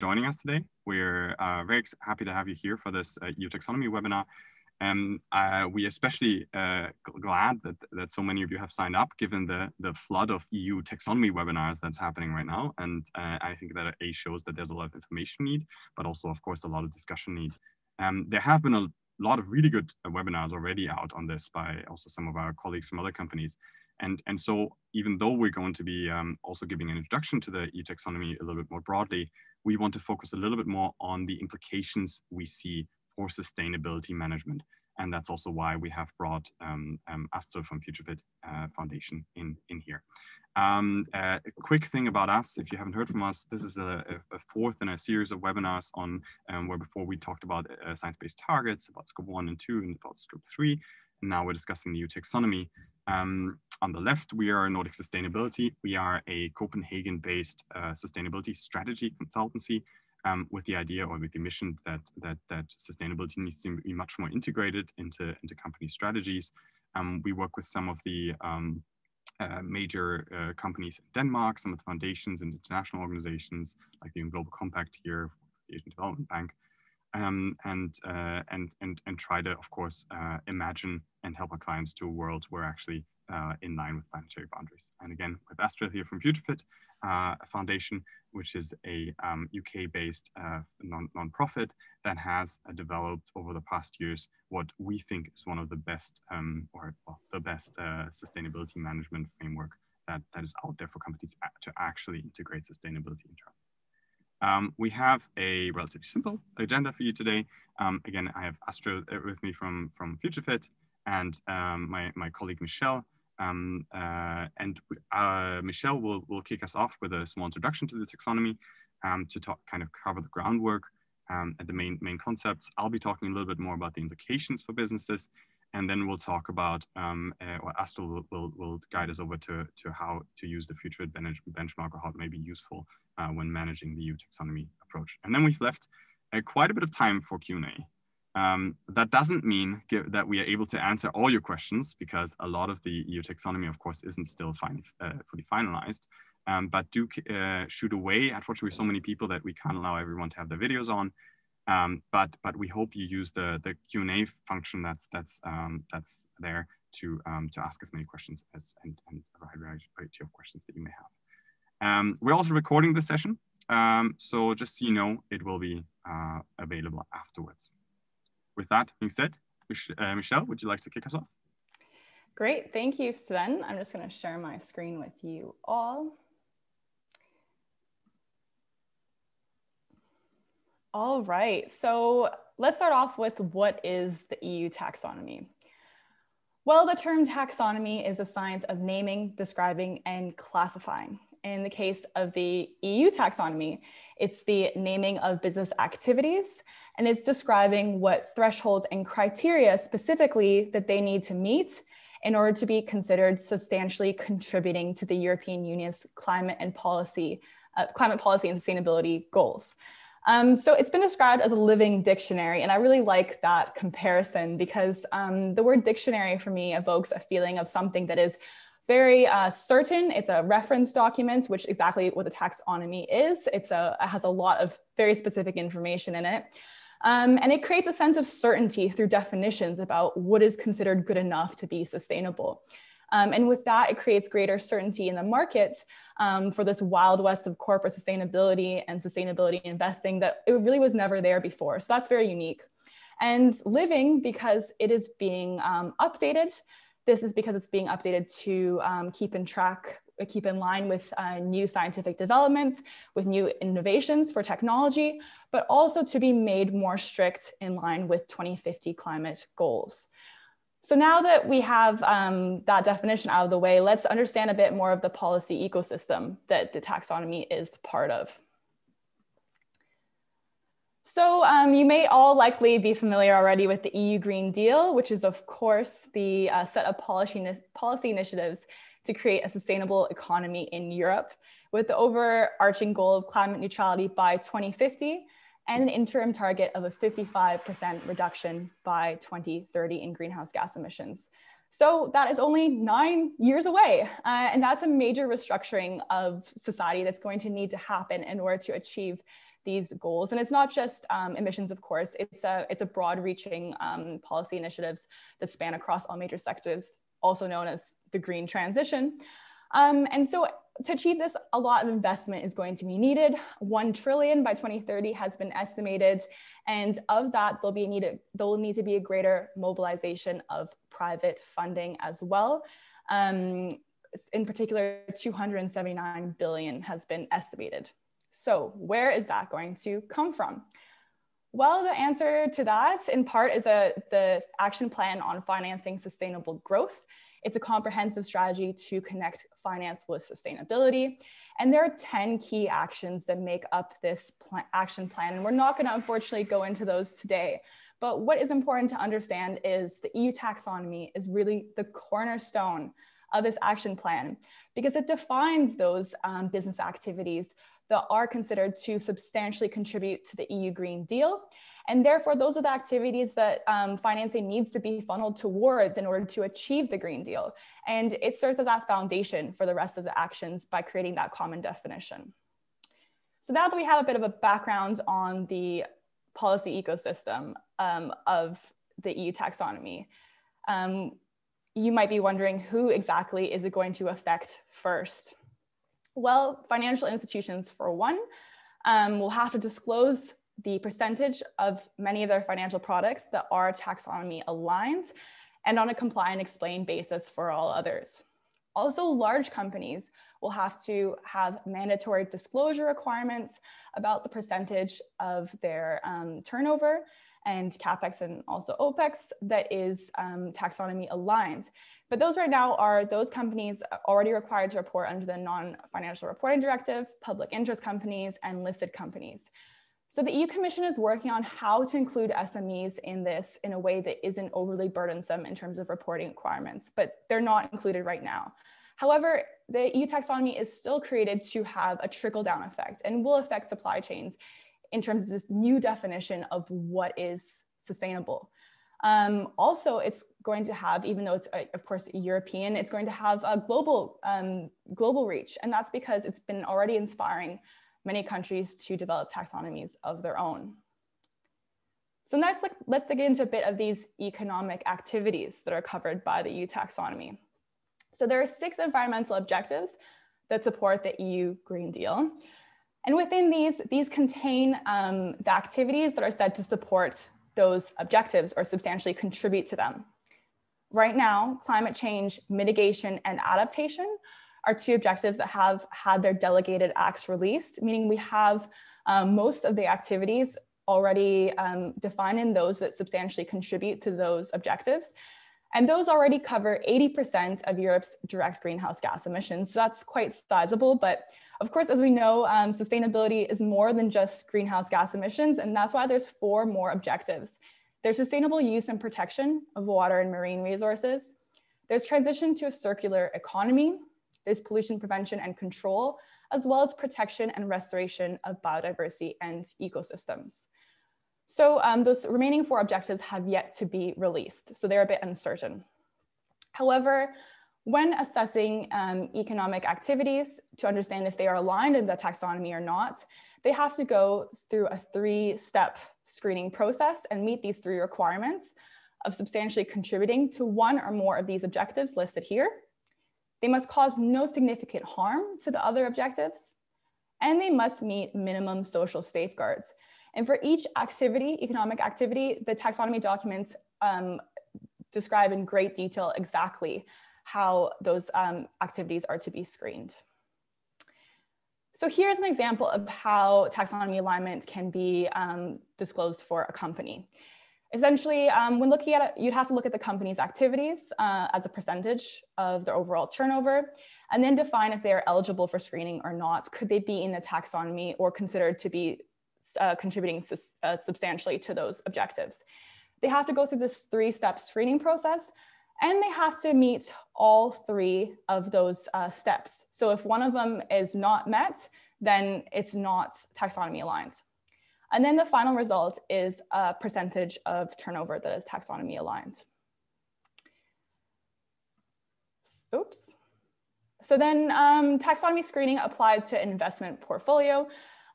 joining us today. We're uh, very happy to have you here for this uh, EU taxonomy webinar. And uh, we especially uh, glad that, that so many of you have signed up given the, the flood of EU taxonomy webinars that's happening right now. And uh, I think that A shows that there's a lot of information need, but also of course a lot of discussion need. Um, there have been a lot of really good uh, webinars already out on this by also some of our colleagues from other companies. And, and so even though we're going to be um, also giving an introduction to the EU taxonomy a little bit more broadly, we want to focus a little bit more on the implications we see for sustainability management. And that's also why we have brought um, um, from FutureFit uh, Foundation in, in here. Um, uh, a quick thing about us, if you haven't heard from us, this is a, a fourth in a series of webinars on um, where before we talked about uh, science-based targets, about scope one and two, and about scope three. Now we're discussing the EU taxonomy. Um, on the left, we are Nordic Sustainability. We are a Copenhagen-based uh, sustainability strategy consultancy um, with the idea or with the mission that, that, that sustainability needs to be much more integrated into, into company strategies. Um, we work with some of the um, uh, major uh, companies in Denmark, some of the foundations and international organizations like the Global Compact here, the Asian Development Bank, um, and, uh, and, and, and try to, of course, uh, imagine and help our clients to a world where actually uh, in line with planetary boundaries. And again, with Astrid here from FutureFit uh, Foundation, which is a um, UK-based uh, non nonprofit that has uh, developed over the past years what we think is one of the best um, or well, the best uh, sustainability management framework that, that is out there for companies to actually integrate sustainability internally. Um, we have a relatively simple agenda for you today. Um, again, I have Astrid uh, with me from, from FutureFit and um, my, my colleague Michelle. Um, uh, and uh, Michelle will, will kick us off with a small introduction to the taxonomy um, to talk, kind of cover the groundwork um, and the main, main concepts. I'll be talking a little bit more about the implications for businesses, and then we'll talk about, um, uh, or Astrid will, will, will, guide us over to, to how to use the future bench, benchmark or how it may be useful uh, when managing the EU taxonomy approach. And then we've left uh, quite a bit of time for Q&A. Um, that doesn't mean that we are able to answer all your questions because a lot of the EU taxonomy, of course, isn't still fine, uh, fully finalized. Um, but do uh, shoot away. Unfortunately, so many people that we can't allow everyone to have their videos on. Um, but but we hope you use the the Q and A function that's that's um, that's there to um, to ask as many questions as and, and a variety of questions that you may have. Um, we're also recording this session, um, so just so you know, it will be uh, available afterwards with that being said, uh, Michelle, would you like to kick us off? Great, thank you, Sven. I'm just gonna share my screen with you all. All right, so let's start off with what is the EU taxonomy? Well, the term taxonomy is the science of naming, describing, and classifying. In the case of the EU taxonomy, it's the naming of business activities, and it's describing what thresholds and criteria specifically that they need to meet in order to be considered substantially contributing to the European Union's climate and policy, uh, climate policy and sustainability goals. Um, so it's been described as a living dictionary, and I really like that comparison because um, the word dictionary for me evokes a feeling of something that is very uh, certain. It's a reference document, which exactly what the taxonomy is. It's a, it has a lot of very specific information in it. Um, and it creates a sense of certainty through definitions about what is considered good enough to be sustainable. Um, and with that, it creates greater certainty in the markets um, for this wild west of corporate sustainability and sustainability investing that it really was never there before. So that's very unique. And living because it is being um, updated this is because it's being updated to um, keep in track, uh, keep in line with uh, new scientific developments, with new innovations for technology, but also to be made more strict in line with 2050 climate goals. So now that we have um, that definition out of the way, let's understand a bit more of the policy ecosystem that the taxonomy is part of. So um, you may all likely be familiar already with the EU Green Deal, which is of course the uh, set of policy, policy initiatives to create a sustainable economy in Europe with the overarching goal of climate neutrality by 2050 and an interim target of a 55% reduction by 2030 in greenhouse gas emissions. So that is only nine years away. Uh, and that's a major restructuring of society that's going to need to happen in order to achieve these goals. And it's not just um, emissions, of course, it's a, it's a broad reaching um, policy initiatives that span across all major sectors, also known as the green transition. Um, and so to achieve this, a lot of investment is going to be needed. 1 trillion by 2030 has been estimated. And of that, there'll be needed, there will need to be a greater mobilization of private funding as well. Um, in particular, 279 billion has been estimated. So where is that going to come from? Well, the answer to that in part is a, the action plan on financing sustainable growth. It's a comprehensive strategy to connect finance with sustainability. And there are 10 key actions that make up this action plan. And we're not going to unfortunately go into those today. But what is important to understand is the EU taxonomy is really the cornerstone of this action plan because it defines those um, business activities that are considered to substantially contribute to the EU Green Deal. And therefore, those are the activities that um, financing needs to be funneled towards in order to achieve the Green Deal. And it serves as that foundation for the rest of the actions by creating that common definition. So now that we have a bit of a background on the policy ecosystem um, of the EU taxonomy, um, you might be wondering who exactly is it going to affect first? Well, financial institutions, for one, um, will have to disclose the percentage of many of their financial products that are taxonomy aligned and on a comply and explain basis for all others. Also, large companies will have to have mandatory disclosure requirements about the percentage of their um, turnover and capex and also opex that is um, taxonomy aligned. But those right now are those companies already required to report under the non-financial reporting directive, public interest companies, and listed companies. So the EU Commission is working on how to include SMEs in this in a way that isn't overly burdensome in terms of reporting requirements, but they're not included right now. However, the EU taxonomy is still created to have a trickle down effect and will affect supply chains in terms of this new definition of what is sustainable. Um, also, it's going to have, even though it's uh, of course European, it's going to have a global um, global reach, and that's because it's been already inspiring many countries to develop taxonomies of their own. So next, let's dig into a bit of these economic activities that are covered by the EU taxonomy. So there are six environmental objectives that support the EU Green Deal. And within these, these contain um, the activities that are said to support those objectives or substantially contribute to them. Right now, climate change mitigation and adaptation are two objectives that have had their delegated acts released, meaning we have um, most of the activities already um, defined in those that substantially contribute to those objectives. And those already cover 80% of Europe's direct greenhouse gas emissions. So that's quite sizable, but of course, as we know, um, sustainability is more than just greenhouse gas emissions, and that's why there's four more objectives. There's sustainable use and protection of water and marine resources. There's transition to a circular economy. There's pollution prevention and control, as well as protection and restoration of biodiversity and ecosystems. So um, those remaining four objectives have yet to be released, so they're a bit uncertain. However, when assessing um, economic activities to understand if they are aligned in the taxonomy or not, they have to go through a three-step screening process and meet these three requirements of substantially contributing to one or more of these objectives listed here. They must cause no significant harm to the other objectives, and they must meet minimum social safeguards. And for each activity, economic activity, the taxonomy documents um, describe in great detail exactly how those um, activities are to be screened. So here's an example of how taxonomy alignment can be um, disclosed for a company. Essentially, um, when looking at it, you'd have to look at the company's activities uh, as a percentage of their overall turnover, and then define if they are eligible for screening or not. Could they be in the taxonomy or considered to be uh, contributing uh, substantially to those objectives? They have to go through this three-step screening process and they have to meet all three of those uh, steps. So if one of them is not met, then it's not taxonomy aligned. And then the final result is a percentage of turnover that is taxonomy aligned. Oops. So then um, taxonomy screening applied to investment portfolio.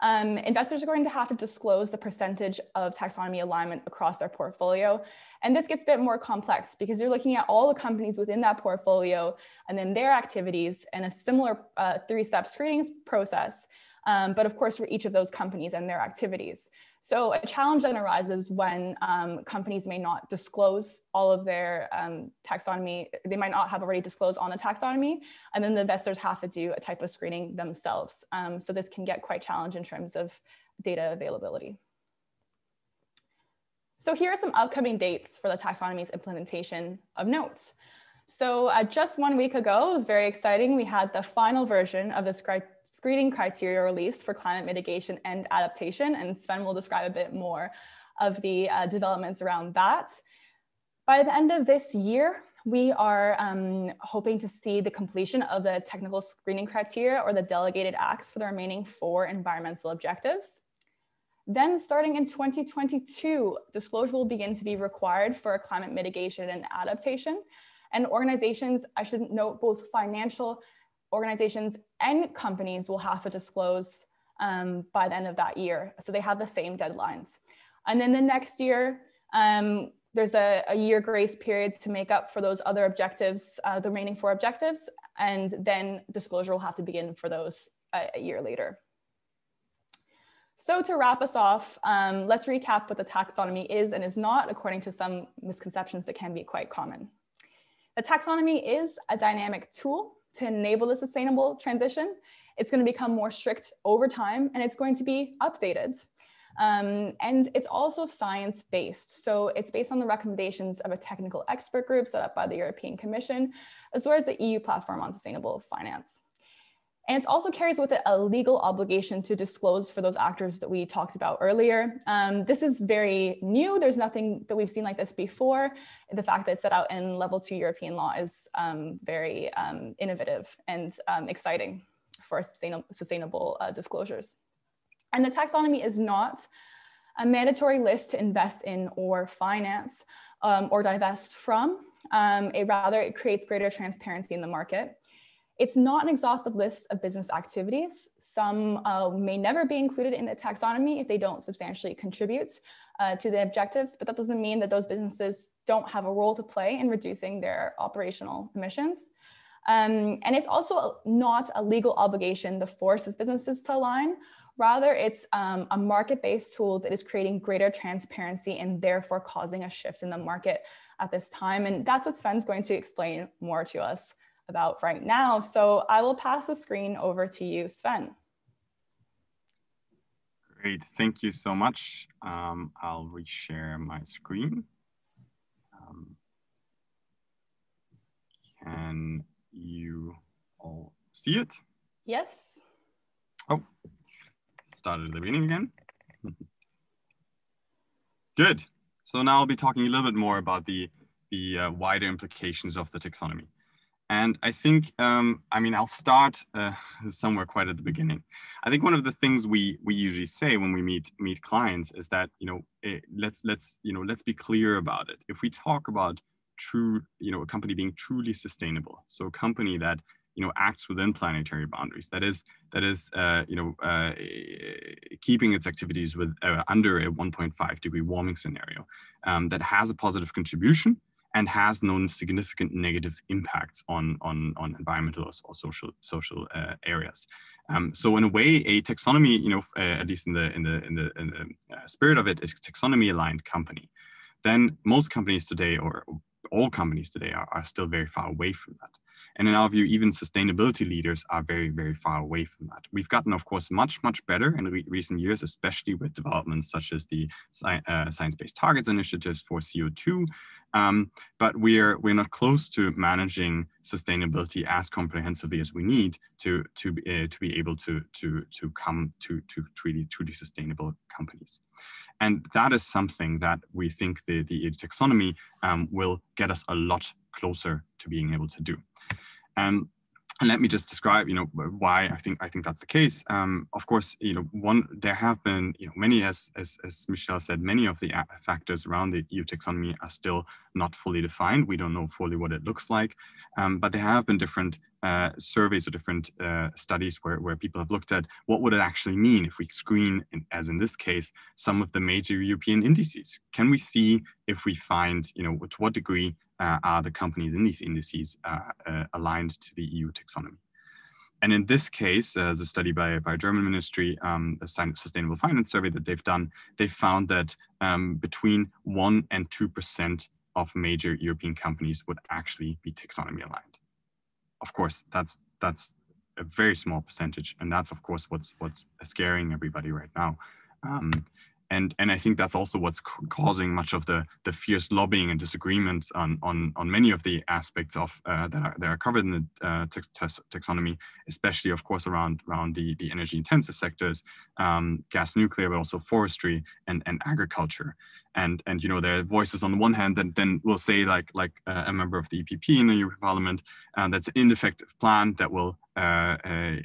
Um, investors are going to have to disclose the percentage of taxonomy alignment across their portfolio. And this gets a bit more complex because you're looking at all the companies within that portfolio and then their activities and a similar uh, three-step screening process um, but of course for each of those companies and their activities. So a challenge then arises when um, companies may not disclose all of their um, taxonomy, they might not have already disclosed on the taxonomy, and then the investors have to do a type of screening themselves. Um, so this can get quite challenging in terms of data availability. So here are some upcoming dates for the taxonomy's implementation of notes. So uh, just one week ago, it was very exciting. We had the final version of the screening criteria released for climate mitigation and adaptation, and Sven will describe a bit more of the uh, developments around that. By the end of this year, we are um, hoping to see the completion of the technical screening criteria or the delegated acts for the remaining four environmental objectives. Then starting in 2022, disclosure will begin to be required for climate mitigation and adaptation. And organizations, I should note both financial organizations and companies will have to disclose um, by the end of that year. So they have the same deadlines. And then the next year, um, there's a, a, year grace period to make up for those other objectives, uh, the remaining four objectives, and then disclosure will have to begin for those a, a year later. So to wrap us off, um, let's recap what the taxonomy is and is not, according to some misconceptions that can be quite common. The taxonomy is a dynamic tool to enable the sustainable transition. It's going to become more strict over time and it's going to be updated. Um, and it's also science based. So it's based on the recommendations of a technical expert group set up by the European Commission, as well as the EU platform on sustainable finance. And it also carries with it a legal obligation to disclose for those actors that we talked about earlier. Um, this is very new. There's nothing that we've seen like this before. The fact that it's set out in level two European law is um, very um, innovative and um, exciting for sustainable, sustainable uh, disclosures. And the taxonomy is not a mandatory list to invest in or finance um, or divest from. Um, it rather, it creates greater transparency in the market. It's not an exhaustive list of business activities. Some uh, may never be included in the taxonomy if they don't substantially contribute uh, to the objectives, but that doesn't mean that those businesses don't have a role to play in reducing their operational emissions. Um, and it's also not a legal obligation that forces businesses to align. Rather, it's um, a market-based tool that is creating greater transparency and therefore causing a shift in the market at this time. And that's what Sven's going to explain more to us about right now. So I will pass the screen over to you, Sven. Great, thank you so much. Um, I'll reshare my screen. Um, can you all see it? Yes. Oh, started at the beginning again. Good. So now I'll be talking a little bit more about the, the uh, wider implications of the taxonomy. And I think, um, I mean, I'll start uh, somewhere quite at the beginning. I think one of the things we we usually say when we meet meet clients is that you know it, eh, let's let's you know let's be clear about it. If we talk about true you know a company being truly sustainable, so a company that you know acts within planetary boundaries, that is that is uh, you know uh, keeping its activities with uh, under a 1.5 degree warming scenario, um, that has a positive contribution and has known significant negative impacts on, on, on environmental or, social, social uh, areas. Um, so in a way, a taxonomy, you know, uh, at least in the, in the, in the, in the uh, spirit of it, is taxonomy aligned company. Then most companies today, or all companies today, are, are still very far away from that. And in our view, even sustainability leaders are very, very far away from that. We've gotten, of course, much, much better in re recent years, especially with developments such as the uh, Science-Based Targets initiatives for CO2. Um, but we're we're not close to managing sustainability as comprehensively as we need to to uh, to be able to to to come to to truly truly sustainable companies. And that is something that we think the the taxonomy um, will get us a lot closer to being able to do. And and let me just describe, you know, why I think I think that's the case. Um, of course, you know, one there have been, you know, many as as, as Michelle said, many of the factors around the EU taxonomy are still not fully defined. We don't know fully what it looks like, um, but there have been different uh, surveys or different uh, studies where, where people have looked at what would it actually mean if we screen, in, as in this case, some of the major European indices. Can we see if we find, you know, to what degree are the companies in these indices uh, uh, aligned to the EU taxonomy. And in this case, as a study by, by a German ministry, um, the Sustainable Finance Survey that they've done, they found that um, between 1% and 2% of major European companies would actually be taxonomy aligned. Of course, that's, that's a very small percentage. And that's, of course, what's, what's scaring everybody right now. Um, and and I think that's also what's causing much of the the fierce lobbying and disagreements on on on many of the aspects of uh, that are that are covered in the uh, taxonomy, especially of course around around the the energy intensive sectors, um, gas, nuclear, but also forestry and and agriculture. And and you know there are voices on the one hand that then will say like like uh, a member of the EPP in the European Parliament uh, that's an ineffective plan that will uh, uh,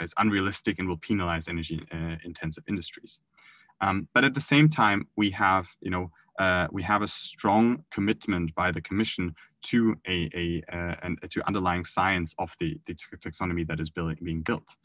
is unrealistic and will penalize energy intensive industries. Um, but at the same time, we have, you know, uh, we have a strong commitment by the Commission to a, a uh, to underlying science of the, the taxonomy that is building, being built.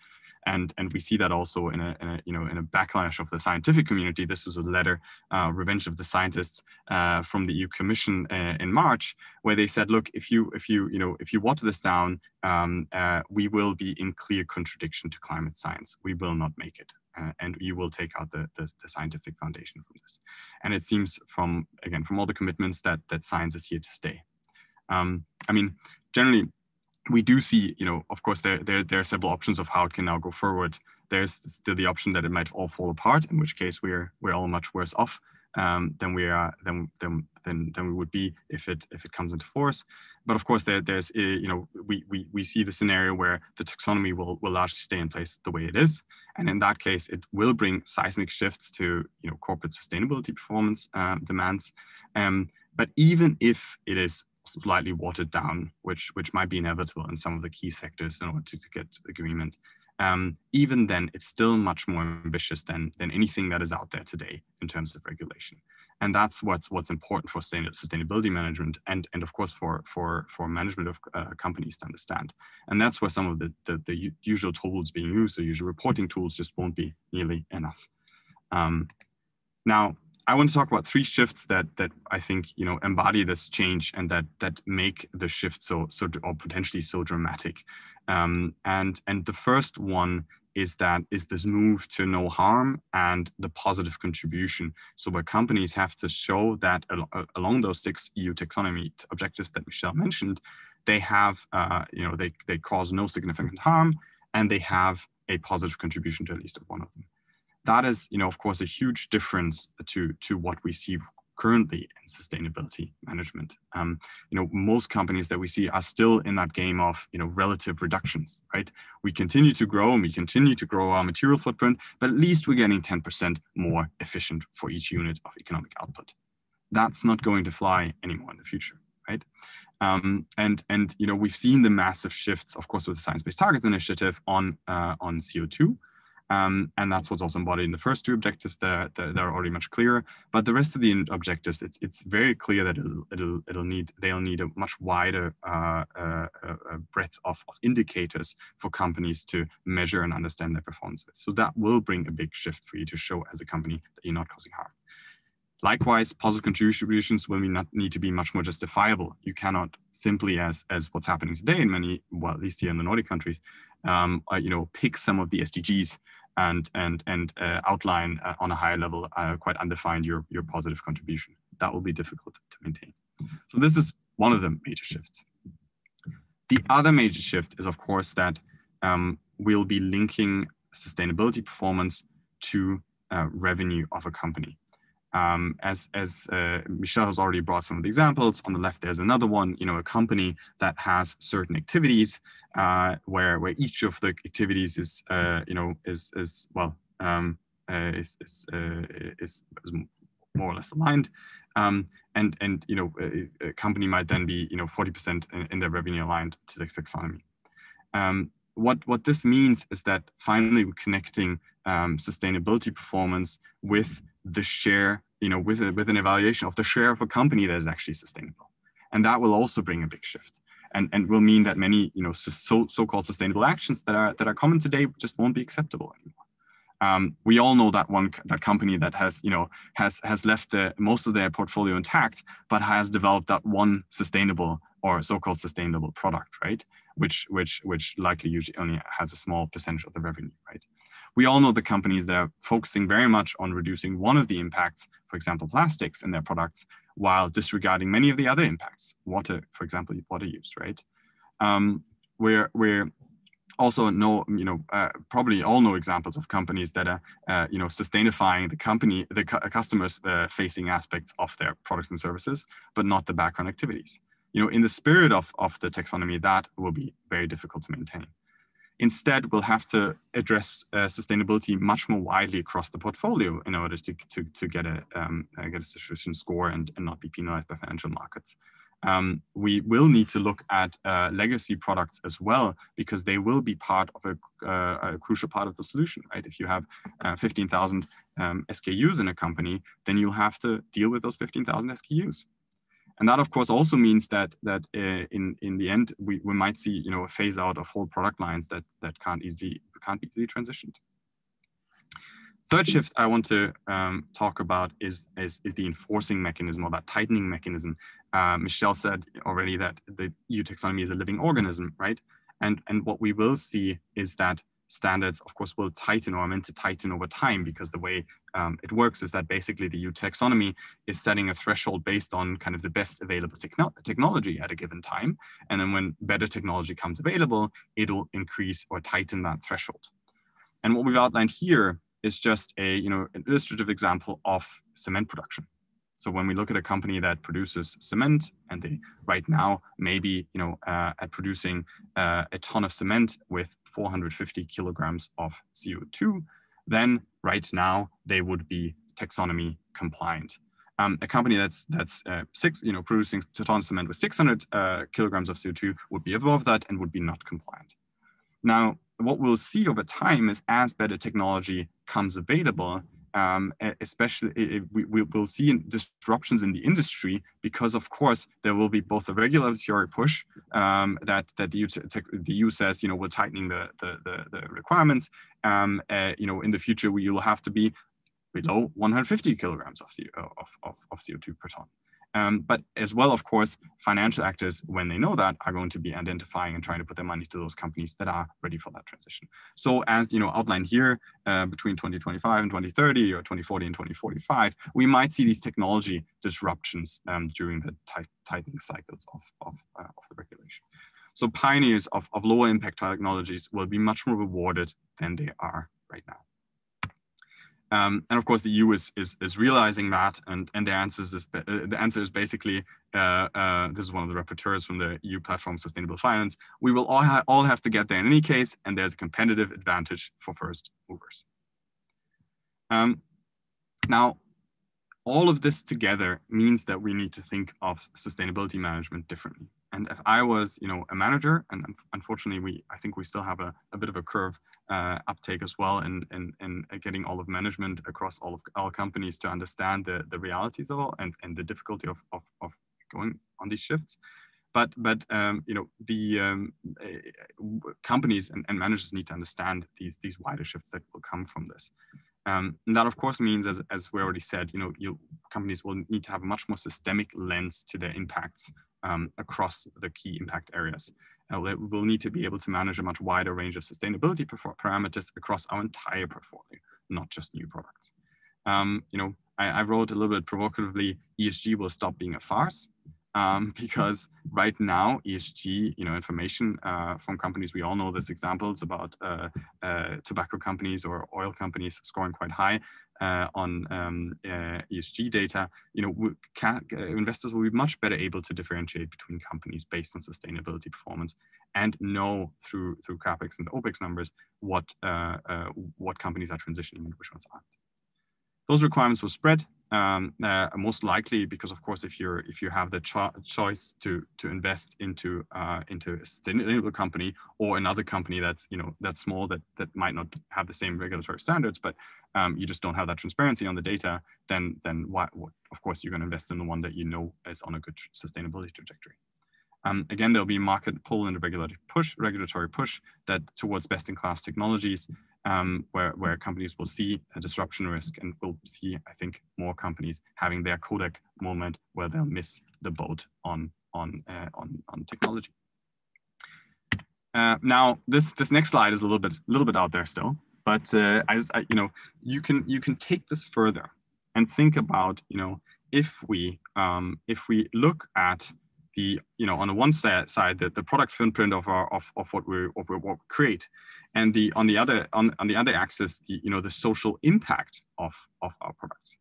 And, and we see that also in a, in a, you know in a backlash of the scientific community. This was a letter, uh, "Revenge of the Scientists," uh, from the EU Commission uh, in March, where they said, "Look, if you if you you know if you water this down, um, uh, we will be in clear contradiction to climate science. We will not make it." uh, and you will take out the, the, the, scientific foundation from this. And it seems from, again, from all the commitments that, that science is here to stay. Um, I mean, generally, we do see, you know, of course, there, there, there are several options of how it can now go forward. There's still the option that it might all fall apart, in which case we're, we're all much worse off um, than we are than, than than than we would be if it if it comes into force. But of course, there, there's a, you know we, we we see the scenario where the taxonomy will will largely stay in place the way it is, and in that case, it will bring seismic shifts to you know corporate sustainability performance uh, demands. Um, but even if it is slightly watered down, which which might be inevitable in some of the key sectors in order to, to get agreement, um, even then, it's still much more ambitious than, than anything that is out there today in terms of regulation. And that's what's what's important for sustainability management and, and of course for, for, for management of uh, companies to understand. And that's where some of the, the, the, usual tools being used, the usual reporting tools just won't be nearly enough. Um, now, I want to talk about three shifts that that I think you know embody this change and that that make the shift so so or potentially so dramatic. Um, and and the first one is that is this move to no harm and the positive contribution. So where companies have to show that al along those six EU taxonomy objectives that Michelle mentioned, they have uh, you know they they cause no significant harm and they have a positive contribution to at least one of them that is, you know, of course, a huge difference to, to what we see currently in sustainability management. Um, you know, most companies that we see are still in that game of, you know, relative reductions, right? We continue to grow and we continue to grow our material footprint, but at least we're getting 10% more efficient for each unit of economic output. That's not going to fly anymore in the future, right? Um, and and you know we've seen the massive shifts, of course, with the Science-Based Targets Initiative on uh, on CO2, um, and that's what's also embodied in the first two objectives that, that, that, are already much clearer. But the rest of the objectives, it's it's very clear that it'll it'll, it'll need they'll need a much wider uh, uh, uh, breadth of, of indicators for companies to measure and understand their performance. So that will bring a big shift for you to show as a company that you're not causing harm. Likewise, positive contributions will not need to be much more justifiable. You cannot simply, as as what's happening today in many, well, at least here in the Nordic countries, um, uh, you know, pick some of the SDGs and and and uh, outline uh, on a higher level, uh, quite undefined your your positive contribution. That will be difficult to maintain. So this is one of the major shifts. The other major shift is, of course, that um, we'll be linking sustainability performance to uh, revenue of a company. Um, as as uh, Michelle has already brought some of the examples, on the left there's another one. You know, a company that has certain activities uh, where where each of the activities is uh, you know is is well um, uh, is is, uh, is, is more or less aligned, um, and and you know a, a, company might then be you know 40% in, in their revenue aligned to the taxonomy. Um, what, what this means is that finally we're connecting um, sustainability performance with the share, you know, with, a, with an evaluation of the share of a company that is actually sustainable. And that will also bring a big shift. And, and will mean that many, you know, so, so-called sustainable actions that are, that are common today just won't be acceptable anymore. Um, we all know that one that company that has you know has has left the most of their portfolio intact but has developed that one sustainable or so-called sustainable product right which which which likely usually only has a small percentage of the revenue right? We all know the companies that are focusing very much on reducing one of the impacts for example plastics in their products while disregarding many of the other impacts water for example water use right? Um, we're we're also know you know uh, probably all know examples of companies that are uh, you know sustainifying the company the cu customers uh, facing aspects of their products and services but not the background activities you know in the spirit of of the taxonomy that will be very difficult to maintain instead we'll have to address uh, sustainability much more widely across the portfolio in order to to, to get a um, uh, get a sufficient score and, and not be penalized by financial markets um, we will need to look at uh, legacy products as well because they will be part of a, uh, a crucial part of the solution, right? If you have uh, 15,000 um, SKUs in a company, then you'll have to deal with those 15,000 SKUs. And that, of course, also means that that uh, in in the end, we, we might see you know a phase out of whole product lines that that can't easily can't be easily transitioned. Third shift I want to um, talk about is, is, is the enforcing mechanism or that tightening mechanism. Uh, Michelle said already that the EU taxonomy is a living organism, right? And, and what we will see is that standards, of course, will tighten or are meant to tighten over time because the way um, it works is that basically the EU taxonomy is setting a threshold based on kind of the best available techno technology at a given time. And then when better technology comes available, it'll increase or tighten that threshold. And what we've outlined here is just a you know an illustrative example of cement production. So when we look at a company that produces cement and they right now maybe you know uh, at producing uh, a ton of cement with 450 kilograms of CO2, then right now they would be taxonomy compliant. Um, a company that's that's uh, six you know producing a ton of cement with 600 uh, kilograms of CO2 would be above that and would be not compliant. Now what we'll see over time is as better technology comes available, um, especially we, we will see disruptions in the industry because of course there will be both a regulatory push um, that that the EU, the EU says you know we're tightening the the, the, the requirements um, uh, you know in the future we will have to be below 150 kilograms of, of, of, of CO2 per ton. Um, but as well, of course, financial actors, when they know that, are going to be identifying and trying to put their money to those companies that are ready for that transition. So as you know, outlined here, uh, between 2025 and 2030 or 2040 and 2045, we might see these technology disruptions um, during the tightening cycles of, of, uh, of the regulation. So pioneers of, of lower impact technologies will be much more rewarded than they are right now. Um, and of course, the EU is, is, is realizing that, and, and the, answers is, uh, the answer is basically, uh, uh, this is one of the rapporteurs from the EU platform Sustainable Finance, we will all, ha all have to get there in any case, and there's a competitive advantage for first movers. Um, now, all of this together means that we need to think of sustainability management differently. And if I was, you know, a manager, and unfortunately, we I think we still have a, a bit of a curve uh, uptake as well, and in, in, in, getting all of management across all of our companies to understand the, the realities of all and, and the difficulty of, of, of going on these shifts. But but um, you know the um, uh, companies and, and managers need to understand these these wider shifts that will come from this. Um, and that of course means, as, as we already said, you know, you, companies will need to have a much more systemic lens to their impacts um, across the key impact areas. Uh, we'll need to be able to manage a much wider range of sustainability parameters across our entire portfolio, not just new products. Um, you know, I, I, wrote a little bit provocatively, ESG will stop being a farce um, because right now ESG, you know, information uh, from companies, we all know this examples about uh, uh, tobacco companies or oil companies scoring quite high uh, on um, uh, ESG data, you know, can, uh, investors will be much better able to differentiate between companies based on sustainability performance and know through through capex and opex numbers what what companies are transitioning and which ones aren't. Those requirements will spread um, uh, most likely because of course if you're if you have the cho choice to to invest into uh, into a sustainable company or another company that's you know that's small that that might not have the same regulatory standards but um, you just don't have that transparency on the data then then why, what, of course you're going to invest in the one that you know is on a good sustainability trajectory. Um, again, there'll be market pull and a regulatory push, regulatory push that towards best-in-class technologies, um, where, where companies will see a disruption risk and will see, I think, more companies having their Kodak moment where they'll miss the boat on on uh, on, on technology. Uh, now, this this next slide is a little bit a little bit out there still, but uh, I, I, you know you can you can take this further and think about you know if we um, if we look at the you know on the one side, side the, the product footprint of our of, of what we what we, what we create and the on the other on, on the other axis the you know the social impact of of our products.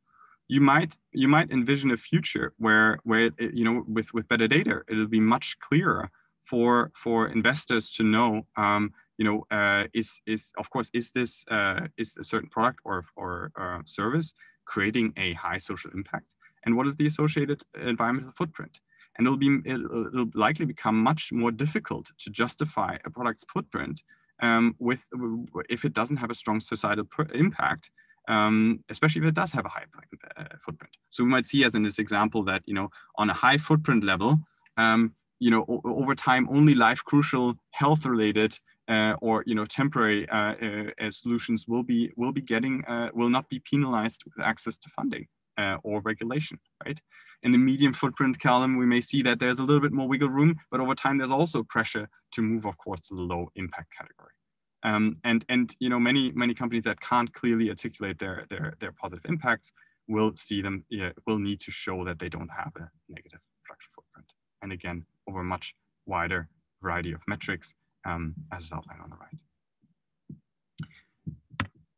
You might you might envision a future where where it, you know with with better data it'll be much clearer for for investors to know um, you know uh, is is of course is this uh, is a certain product or or uh, service creating a high social impact? And what is the associated environmental footprint? And it'll be it'll, it'll likely become much more difficult to justify a product's footprint um, with if it doesn't have a strong societal impact um, especially if it does have a high uh, footprint. So we might see as in this example that, you know, on a high footprint level, um, you know, over time, only life crucial health related uh, or, you know, temporary uh, uh, solutions will be, will be getting, uh, will not be penalized with access to funding uh, or regulation, right? In the medium footprint column, we may see that there's a little bit more wiggle room, but over time, there's also pressure to move, of course, to the low impact category. Um, and and you know many many companies that can't clearly articulate their their their positive impacts will see them will need to show that they don't have a negative production footprint. And again, over a much wider variety of metrics, um, as is outlined on the right.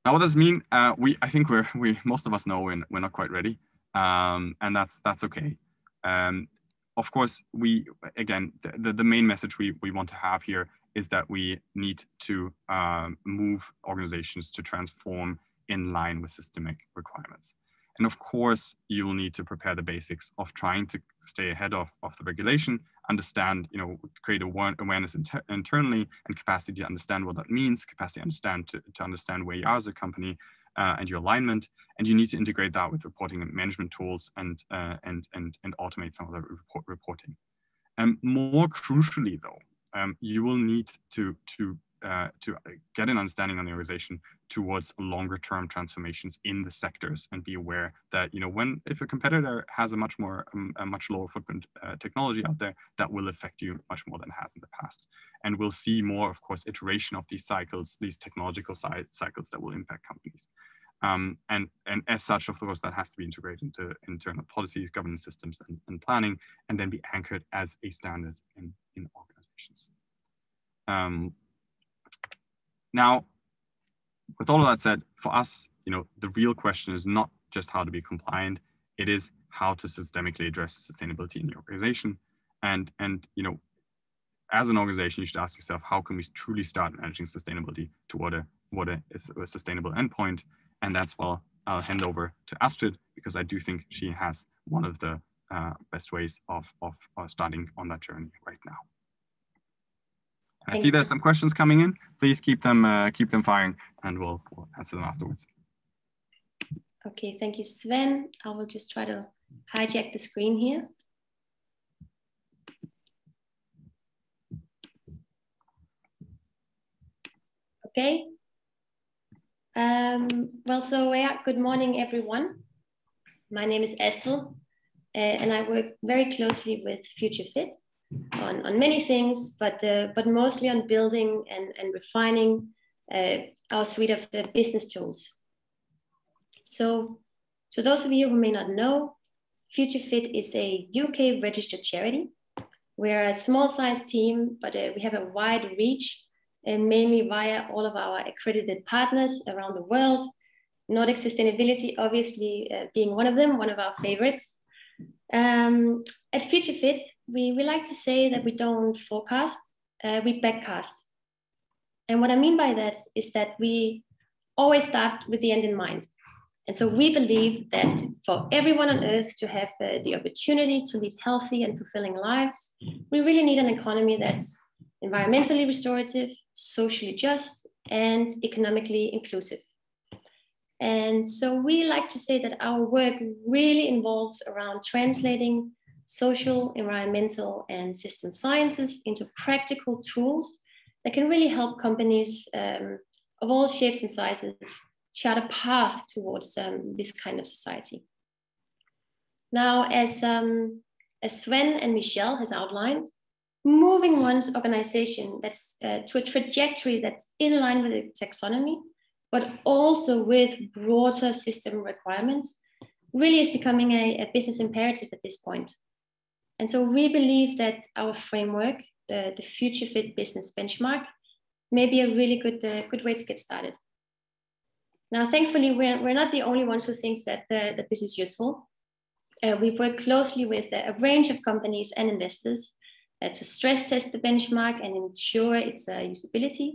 Now, what does this mean? Uh, we, I think we're, we, most of us know we're, we're not quite ready, um, and that's that's okay. Um, of course, we again the, the main message we, we want to have here is that we need to um, move organizations to transform in line with systemic requirements. And of course, you will need to prepare the basics of trying to stay ahead of, of the regulation, understand, you know, create a awareness inter internally and capacity to understand what that means, capacity to understand to, to understand where you are as a company uh, and your alignment. And you need to integrate that with reporting and management tools and, uh, and, and, and automate some of the report reporting. And more crucially though, um, you will need to, to uh, to get an understanding on the organization towards longer term transformations in the sectors and be aware that you know when if a competitor has a much more um, a much lower footprint uh, technology out there that will affect you much more than it has in the past. And we'll see more of course iteration of these cycles these technological cycles that will impact companies. Um, and and as such of course that has to be integrated into internal policies governance systems and, and planning and then be anchored as a standard in in organizations. Um, now, with all of that said, for us, you know, the real question is not just how to be compliant, it is how to systemically address sustainability in your organization. And, and you know, as an organization, you should ask yourself, how can we truly start managing sustainability toward a, what a, a sustainable endpoint? And that's why I'll hand over to Astrid because I do think she has one of the uh, best ways of, of uh, starting on that journey right now. I see there's some questions coming in. Please keep them uh, keep them firing, and we'll, we'll answer them afterwards. Okay, thank you, Sven. I will just try to hijack the screen here. Okay. Um, well, so yeah, good morning, everyone. My name is Astrid, uh, and I work very closely with Future Fit on, on many things, but, uh, but mostly on building and, and refining uh, our suite of uh, business tools. So, to those of you who may not know, FutureFit is a UK registered charity. We're a small sized team, but uh, we have a wide reach and mainly via all of our accredited partners around the world. Nordic Sustainability, obviously, uh, being one of them, one of our favorites. Um, at FutureFit, we, we like to say that we don't forecast, uh, we backcast. And what I mean by that is that we always start with the end in mind. And so we believe that for everyone on earth to have uh, the opportunity to lead healthy and fulfilling lives, we really need an economy that's environmentally restorative, socially just, and economically inclusive. And so we like to say that our work really involves around translating social, environmental, and system sciences into practical tools that can really help companies um, of all shapes and sizes chart a path towards um, this kind of society. Now, as, um, as Sven and Michelle has outlined, moving one's organization that's uh, to a trajectory that's in line with the taxonomy, but also with broader system requirements, really is becoming a, a business imperative at this point. And so we believe that our framework, the, the Future Fit Business Benchmark, may be a really good, uh, good way to get started. Now, thankfully, we're, we're not the only ones who thinks that, uh, that this is useful. Uh, we've worked closely with a range of companies and investors uh, to stress test the benchmark and ensure its uh, usability.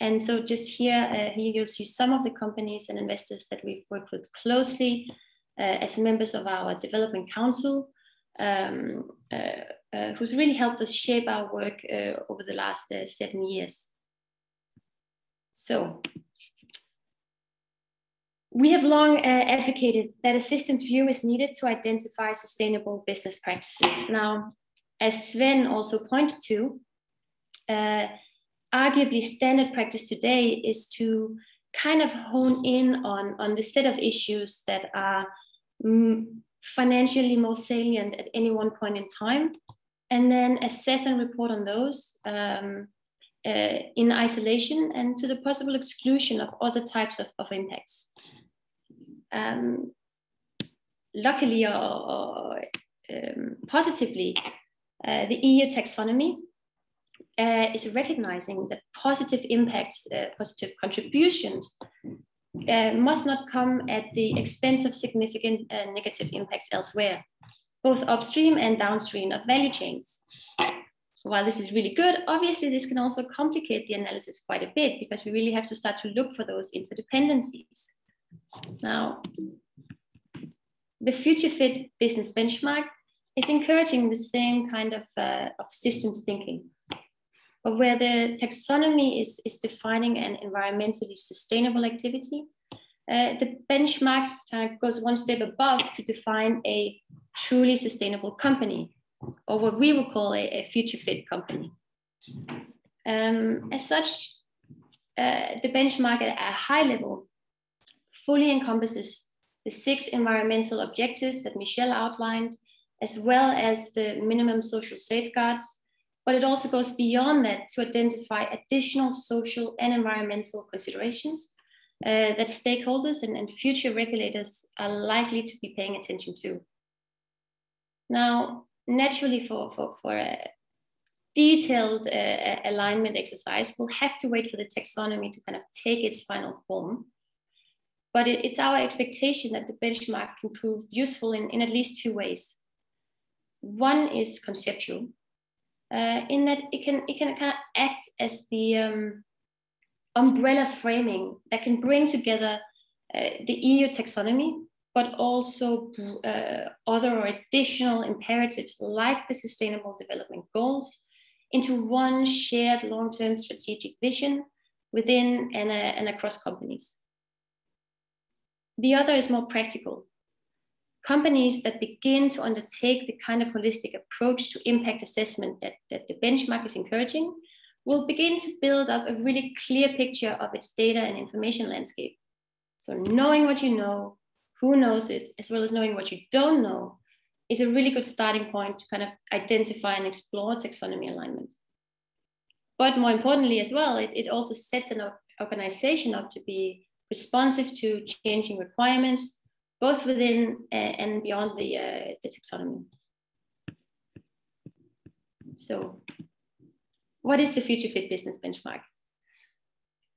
And so just here, uh, here you'll see some of the companies and investors that we've worked with closely as members of our development council, um, who's really helped us shape our work over the last seven years. So we have long uh, advocated that a systems view is needed to identify sustainable business practices. Now, as Sven also pointed to, uh, arguably standard practice today is to kind of hone in on, on the set of issues that are mm, financially most salient at any one point in time, and then assess and report on those um, uh, in isolation and to the possible exclusion of other types of, of impacts. Um, luckily or, or um, positively, uh, the EU taxonomy uh, is recognizing that positive impacts, uh, positive contributions uh, must not come at the expense of significant uh, negative impacts elsewhere, both upstream and downstream of value chains while this is really good, obviously this can also complicate the analysis quite a bit because we really have to start to look for those interdependencies. Now, the Future Fit business benchmark is encouraging the same kind of, uh, of systems thinking, but where the taxonomy is, is defining an environmentally sustainable activity, uh, the benchmark kind of goes one step above to define a truly sustainable company or what we would call a, a future fit company. Um, as such, uh, the benchmark at a high level fully encompasses the six environmental objectives that Michelle outlined, as well as the minimum social safeguards, but it also goes beyond that to identify additional social and environmental considerations uh, that stakeholders and, and future regulators are likely to be paying attention to. Now, naturally for, for, for a detailed uh, alignment exercise, we'll have to wait for the taxonomy to kind of take its final form. But it, it's our expectation that the benchmark can prove useful in, in at least two ways. One is conceptual, uh, in that it can, it can kind of act as the um, umbrella framing that can bring together uh, the EU taxonomy but also uh, other or additional imperatives like the Sustainable Development Goals into one shared long-term strategic vision within and, uh, and across companies. The other is more practical. Companies that begin to undertake the kind of holistic approach to impact assessment that, that the benchmark is encouraging will begin to build up a really clear picture of its data and information landscape. So knowing what you know, who knows it, as well as knowing what you don't know, is a really good starting point to kind of identify and explore taxonomy alignment. But more importantly, as well, it, it also sets an organization up to be responsive to changing requirements, both within uh, and beyond the, uh, the taxonomy. So, what is the Future Fit Business Benchmark?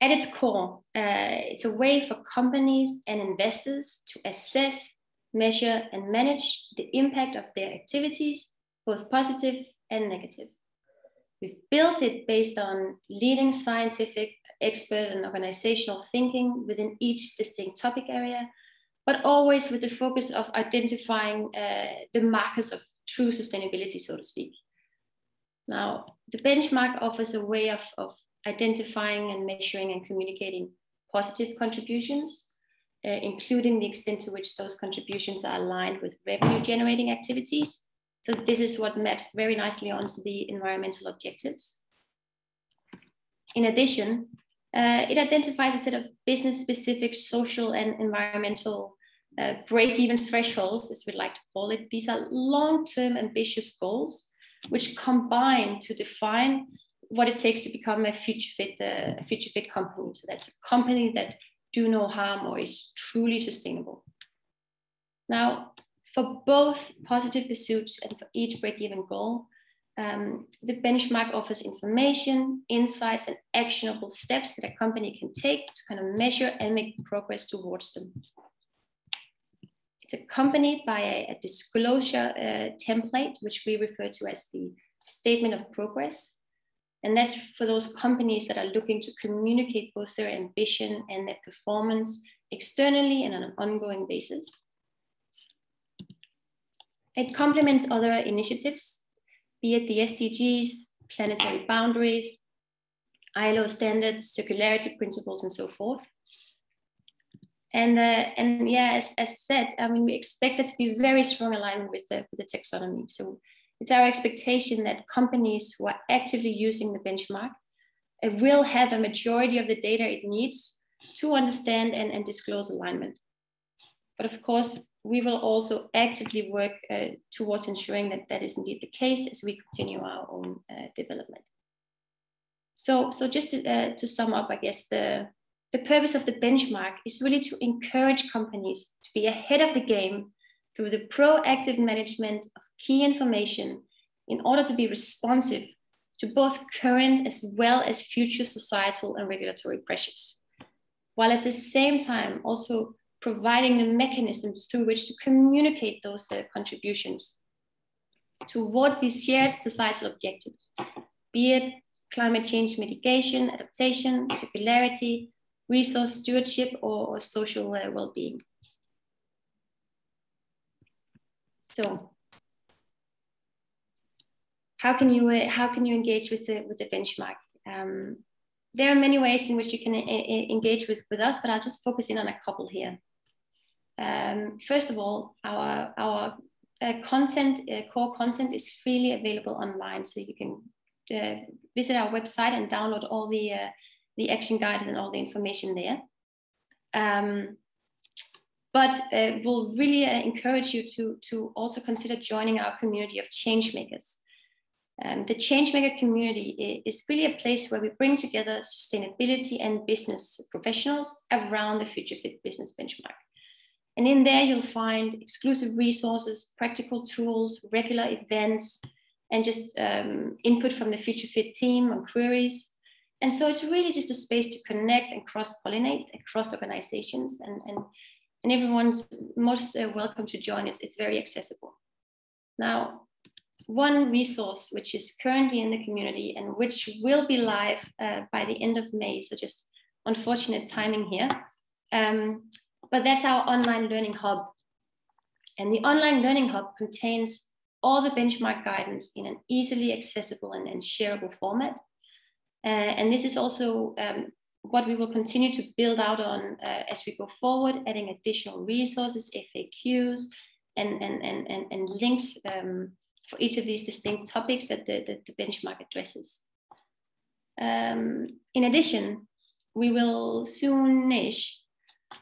At its core, uh, it's a way for companies and investors to assess, measure, and manage the impact of their activities, both positive and negative. We've built it based on leading scientific, expert, and organizational thinking within each distinct topic area, but always with the focus of identifying uh, the markers of true sustainability, so to speak. Now, the benchmark offers a way of, of identifying and measuring and communicating positive contributions, uh, including the extent to which those contributions are aligned with revenue generating activities. So this is what maps very nicely onto the environmental objectives. In addition, uh, it identifies a set of business specific social and environmental uh, break even thresholds, as we'd like to call it. These are long term ambitious goals which combine to define what it takes to become a future fit, uh, a future fit company. So that's a company that do no harm or is truly sustainable. Now, for both positive pursuits and for each break-even goal, um, the benchmark offers information, insights, and actionable steps that a company can take to kind of measure and make progress towards them. It's accompanied by a, a disclosure uh, template, which we refer to as the statement of progress. And that's for those companies that are looking to communicate both their ambition and their performance externally and on an ongoing basis. It complements other initiatives be it the SDGs, planetary boundaries, ILO standards, circularity principles, and so forth. And, uh, and yeah, as, as said, I mean, we expect there to be very strong alignment with the, with the taxonomy. So it's our expectation that companies who are actively using the benchmark uh, will have a majority of the data it needs to understand and, and disclose alignment. But of course, we will also actively work uh, towards ensuring that that is indeed the case as we continue our own uh, development. So, so just to, uh, to sum up, I guess the, the purpose of the benchmark is really to encourage companies to be ahead of the game through the proactive management of key information in order to be responsive to both current as well as future societal and regulatory pressures, while at the same time also providing the mechanisms through which to communicate those uh, contributions towards these shared societal objectives, be it climate change mitigation, adaptation, circularity, resource stewardship, or, or social uh, well-being. So, how can you uh, how can you engage with the with the benchmark? Um, there are many ways in which you can uh, engage with, with us, but I'll just focus in on a couple here. Um, first of all, our, our uh, content, uh, core content is freely available online. So you can uh, visit our website and download all the, uh, the action guide and all the information there. Um, but uh, we'll really uh, encourage you to, to also consider joining our community of changemakers. Um, the Changemaker community is really a place where we bring together sustainability and business professionals around the Future Fit business benchmark. And in there, you'll find exclusive resources, practical tools, regular events, and just um, input from the Future Fit team on queries. And so it's really just a space to connect and cross pollinate across organizations. And, and, and everyone's most uh, welcome to join. It's, it's very accessible. Now, one resource which is currently in the community and which will be live uh, by the end of May, so just unfortunate timing here, um, but that's our online learning hub. And the online learning hub contains all the benchmark guidance in an easily accessible and, and shareable format. Uh, and this is also um, what we will continue to build out on uh, as we go forward, adding additional resources, FAQs, and, and, and, and, and links um, for each of these distinct topics that the, the, the benchmark addresses. Um, in addition, we will soon-ish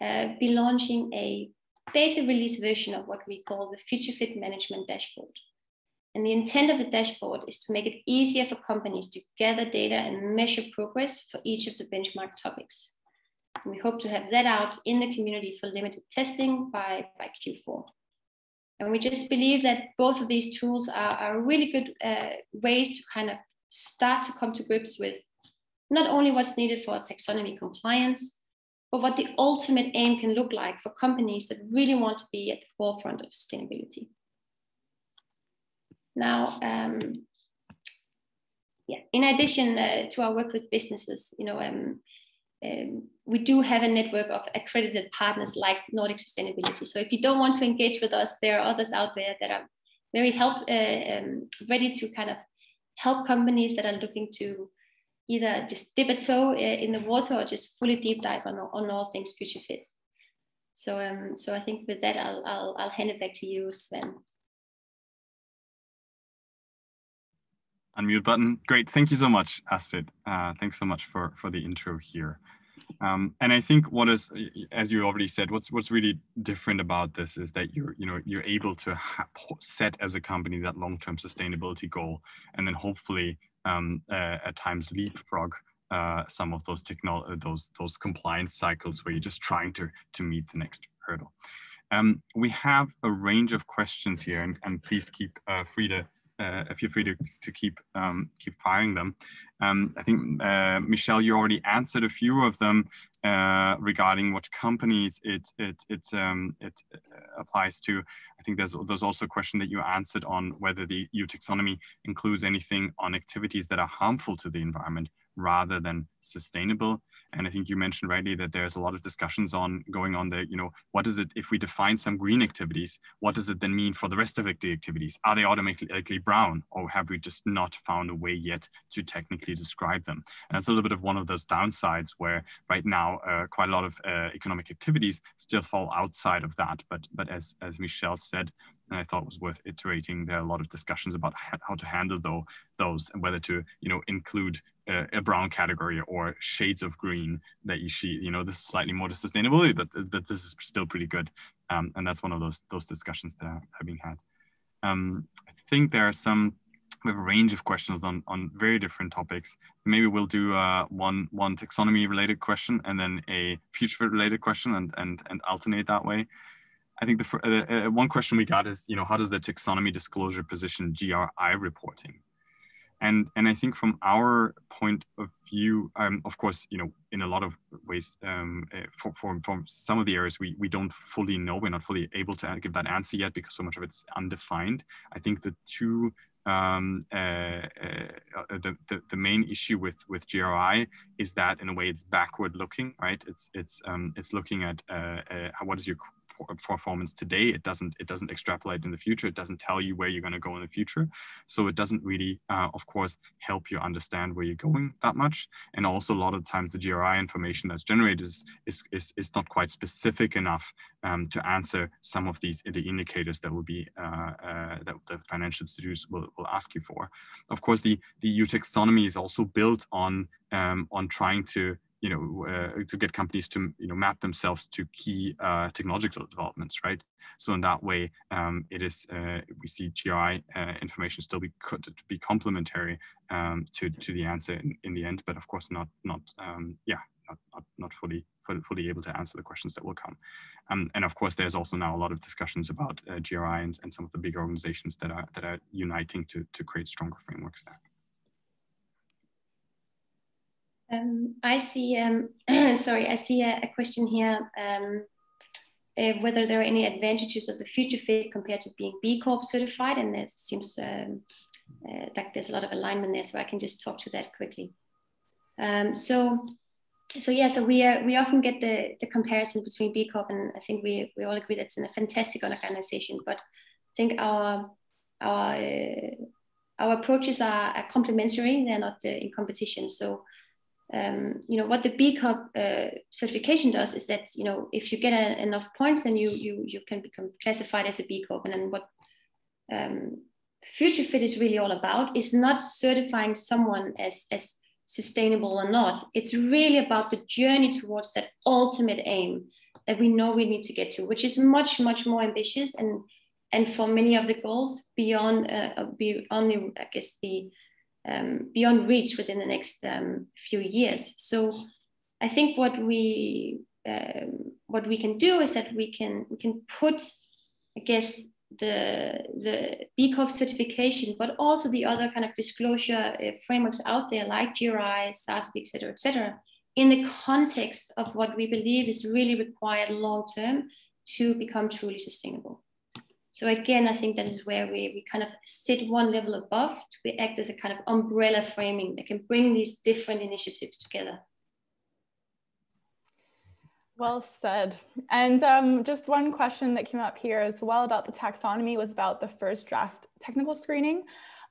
uh, be launching a beta release version of what we call the Future Fit Management Dashboard. And the intent of the dashboard is to make it easier for companies to gather data and measure progress for each of the benchmark topics. And we hope to have that out in the community for limited testing by, by Q4. And we just believe that both of these tools are, are really good uh, ways to kind of start to come to grips with not only what's needed for taxonomy compliance, but what the ultimate aim can look like for companies that really want to be at the forefront of sustainability. Now, um, yeah, in addition uh, to our work with businesses, you know, um, um, we do have a network of accredited partners like Nordic Sustainability. So if you don't want to engage with us, there are others out there that are very help uh, um, ready to kind of help companies that are looking to either just dip a toe uh, in the water or just fully deep dive on, on all things future fit. So um, so I think with that I'll, I'll I'll hand it back to you, Sven. Unmute button. Great. Thank you so much, Astrid. Uh, thanks so much for for the intro here. Um, and I think what is, as you already said, what's what's really different about this is that you're you know you're able to set as a company that long-term sustainability goal, and then hopefully um, uh, at times leapfrog uh, some of those technology those those compliance cycles where you're just trying to to meet the next hurdle. Um, we have a range of questions here, and, and please keep uh, free to uh, feel free to, to keep um, keep firing them. Um, I think uh, Michelle, you already answered a few of them uh, regarding what companies it it it um, it uh, applies to. I think there's there's also a question that you answered on whether the EU taxonomy includes anything on activities that are harmful to the environment rather than sustainable. And I think you mentioned rightly that there's a lot of discussions on going on there. You know, what is it if we define some green activities? What does it then mean for the rest of the activities? Are they automatically brown, or have we just not found a way yet to technically describe them? And that's a little bit of one of those downsides where right now uh, quite a lot of uh, economic activities still fall outside of that. But but as as Michelle said, and I thought was worth iterating. There are a lot of discussions about how to handle though those and whether to you know include a, a, brown category or shades of green that you see. You know, this is slightly more to sustainability, but but this is still pretty good, um, and that's one of those those discussions that are, being had. Um, I think there are some we have a range of questions on on very different topics. Maybe we'll do uh, one one taxonomy related question and then a future related question and and and alternate that way. I think the uh, uh, one question we got is, you know, how does the taxonomy disclosure position GRI reporting? And, and I think from our point of view, um, of course, you know, in a lot of ways, um, uh, for, for, for some of the areas we, we don't fully know, we're not fully able to give that answer yet because so much of it's undefined. I think the two um, uh, uh, the, the, the main issue with with GRI is that in a way it's backward looking, right? It's it's um, it's looking at uh, uh what is your performance today it doesn't it doesn't extrapolate in the future. It doesn't tell you where you're going to go in the future. So it doesn't really uh, of course help you understand where you're going that much. And also a lot of times the gri information that's generated is is, is, is not quite specific enough um, to answer some of these the indicators that will be uh, uh, that the financial institutions will, will ask you for. Of course the the EU taxonomy is also built on um, on trying to you know, uh, to get companies to, you know, map themselves to key uh, technological developments, right? So in that way, um, it is, uh, we see GRI information still be, be complementary um, to, to the answer in, in the end, but of course not, not um, yeah, not, not, not fully, fully able to answer the questions that will come. Um, and of course, there's also now a lot of discussions about uh, GRI and, and some of the big organizations that are, that are uniting to, to create stronger frameworks there. Um, I see, um, sorry, I see a, a question here, um, uh, whether there are any advantages of the future fit compared to being B Corp certified, and it seems um, uh, like there's a lot of alignment there, so I can just talk to that quickly. Um, so, so yeah, so we uh, we often get the the comparison between B Corp, and I think we we all agree that's a fantastic organization, but I think our our uh, our approaches are, are complementary; they're not uh, in competition. So um, you know what the B Corp uh, certification does is that you know if you get a, enough points, then you you you can become classified as a B Corp. And then what um, Future Fit is really all about is not certifying someone as as sustainable or not. It's really about the journey towards that ultimate aim that we know we need to get to, which is much much more ambitious and and for many of the goals beyond uh, beyond the I guess the um, beyond reach within the next um, few years. So I think what we um, what we can do is that we can we can put, I guess, the the B Corp certification, but also the other kind of disclosure uh, frameworks out there like GRI, SASB, et cetera, et cetera, in the context of what we believe is really required long term to become truly sustainable. So again, I think that is where we, we kind of sit one level above to act as a kind of umbrella framing that can bring these different initiatives together. Well said. And um, just one question that came up here as well about the taxonomy was about the first draft technical screening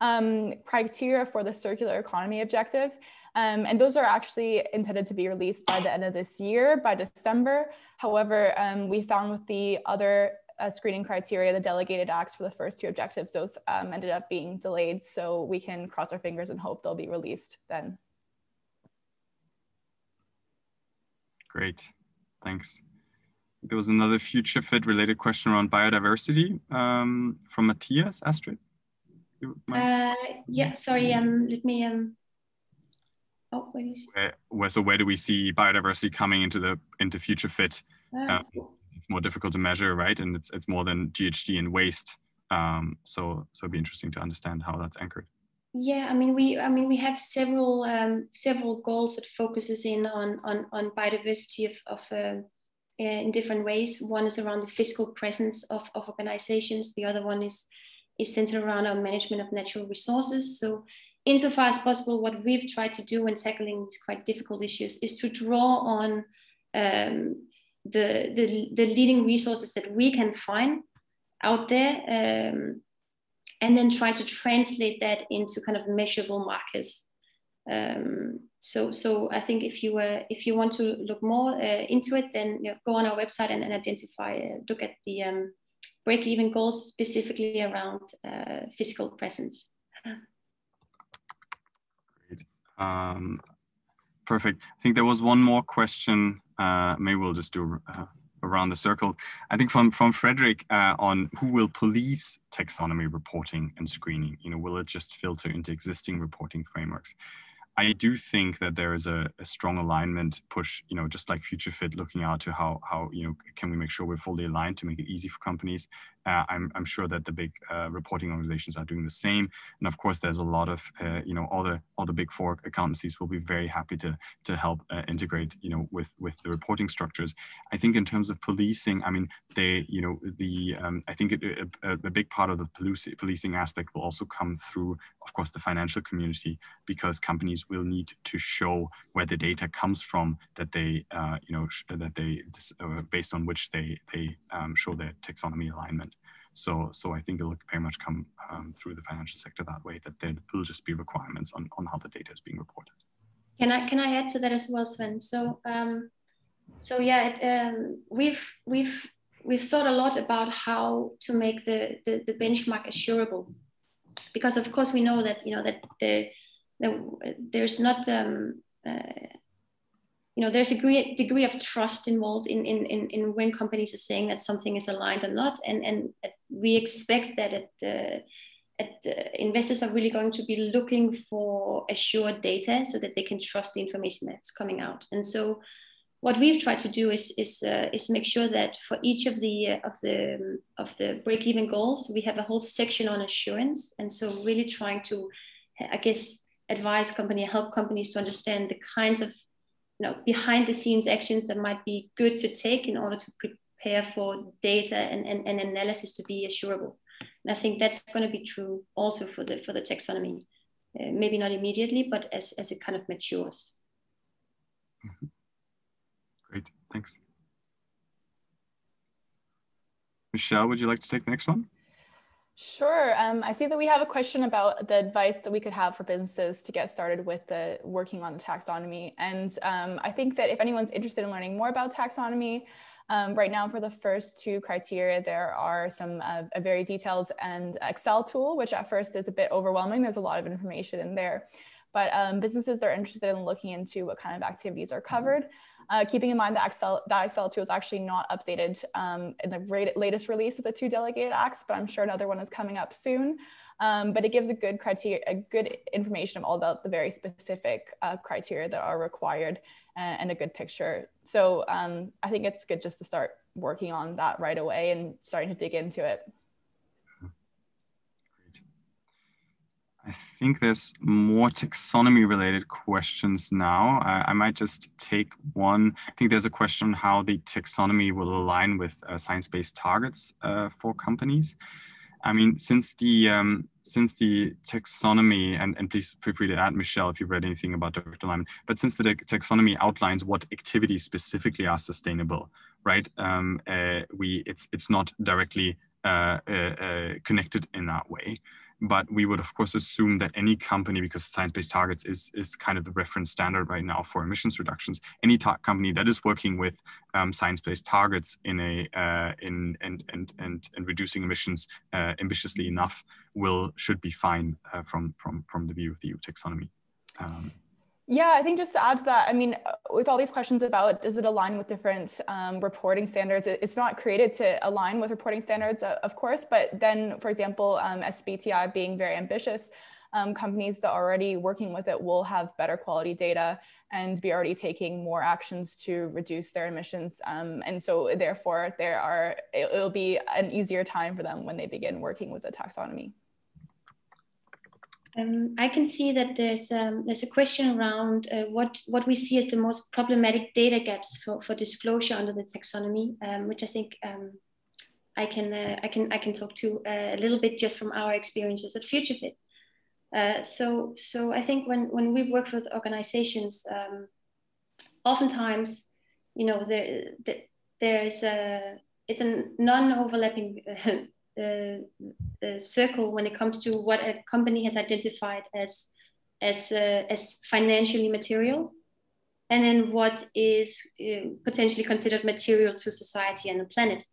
um, criteria for the circular economy objective. Um, and those are actually intended to be released by the end of this year, by December. However, um, we found with the other uh, screening criteria, the delegated acts for the first two objectives, those um, ended up being delayed. So we can cross our fingers and hope they'll be released then. Great, thanks. There was another future fit related question around biodiversity um, from Matthias Astrid. Uh, yeah, sorry, um, let me um, Oh, where, where, so where do we see biodiversity coming into the into future fit? Um, it's more difficult to measure, right? And it's it's more than GHG and waste. Um, so so it'd be interesting to understand how that's anchored. Yeah, I mean we I mean we have several um, several goals that focuses in on on on biodiversity of, of uh, in different ways. One is around the physical presence of, of organizations. The other one is is centered around our management of natural resources. So insofar as possible, what we've tried to do when tackling these quite difficult issues is to draw on um, the, the, the, leading resources that we can find out there um, and then try to translate that into kind of measurable markers. Um, so, so I think if you if you want to look more uh, into it, then you know, go on our website and, and identify, uh, look at the um, break-even goals specifically around uh, physical presence. Um, perfect. I think there was one more question. Uh, maybe we'll just do uh, around the circle. I think from from Frederick uh, on who will police taxonomy reporting and screening. You know, will it just filter into existing reporting frameworks? I do think that there is a, a, strong alignment push, you know, just like Future Fit looking out to how, how, you know, can we make sure we're fully aligned to make it easy for companies uh, I'm, I'm sure that the big uh, reporting organizations are doing the same. And of course, there's a lot of, uh, you know, all the all the big four accountancies will be very happy to to help uh, integrate, you know, with with the reporting structures. I think in terms of policing, I mean, they, you know, the um, I think it, a, a, big part of the policing aspect will also come through, of course, the financial community because companies will need to show where the data comes from that they, uh, you know, that they uh, based on which they they um, show their taxonomy alignment. So, so I think it'll very much come um, through the financial sector that way. That there will just be requirements on, on how the data is being reported. Can I can I add to that as well, Sven? So, um, so yeah, it, um, we've we've we've thought a lot about how to make the the, the benchmark assurable, because of course we know that you know that the, the there's not um, uh, you know there's a degree, degree of trust involved in, in, in, in when companies are saying that something is aligned or not. And and we expect that at at, investors are really going to be looking for assured data so that they can trust the information that's coming out. And so what we've tried to do is is uh, is make sure that for each of the uh, of the of the break even goals we have a whole section on assurance. And so really trying to i guess advise company help companies to understand the kinds of you know, behind the scenes actions that might be good to take in order to prepare for data and, and, and analysis to be assurable. And I think that's going to be true also for the for the taxonomy. Uh, maybe not immediately, but as, as it kind of matures. Mm -hmm. Great, thanks. Michelle, would you like to take the next one? Sure. Um, I see that we have a question about the advice that we could have for businesses to get started with the working on the taxonomy. And um, I think that if anyone's interested in learning more about taxonomy, um, right now for the first two criteria, there are some uh, a very detailed and Excel tool, which at first is a bit overwhelming. There's a lot of information in there. But um, businesses are interested in looking into what kind of activities are covered. Uh, keeping in mind that Excel, that Excel tool is actually not updated um, in the latest release of the two delegated acts, but I'm sure another one is coming up soon. Um, but it gives a good criteria, a good information of all about the very specific uh, criteria that are required and, and a good picture. So um, I think it's good just to start working on that right away and starting to dig into it. I think there's more taxonomy related questions now. I might just take one. I think there's a question on how the taxonomy will align with uh, science-based targets uh, for companies. I mean, since the um, since the taxonomy, and, and please feel free to add, Michelle, if you've read anything about direct alignment, but since the taxonomy outlines what activities specifically are sustainable, right? Um, uh, we it's it's not directly uh, uh, uh connected in that way but we would of course assume that any company because science-based targets is is kind of the reference standard right now for emissions reductions any company that is working with um, science-based targets in a uh, in and and and and reducing emissions uh, ambitiously enough will should be fine uh, from from from the view of the EU taxonomy. Um, yeah, I think just to add to that, I mean, with all these questions about does it align with different um, reporting standards, it's not created to align with reporting standards, uh, of course, but then, for example, um, SBTI being very ambitious, um, companies that are already working with it will have better quality data and be already taking more actions to reduce their emissions. Um, and so therefore, there are, it'll be an easier time for them when they begin working with the taxonomy. Um, I can see that there's um, there's a question around uh, what what we see as the most problematic data gaps for, for disclosure under the taxonomy, um, which I think um, I can uh, I can I can talk to uh, a little bit just from our experiences at FutureFit. Uh, so so I think when when we work with organizations, um, oftentimes you know there the, there's a it's a non-overlapping circle when it comes to what a company has identified as as uh, as financially material and then what is uh, potentially considered material to society and the planet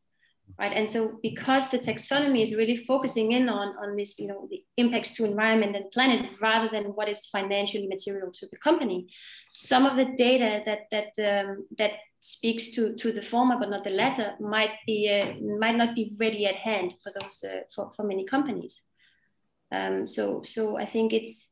right? And so because the taxonomy is really focusing in on on this you know the impacts to environment and planet rather than what is financially material to the company some of the data that that um, that speaks to to the former but not the latter might be uh, might not be ready at hand for those uh, for, for many companies. Um, so so i think it's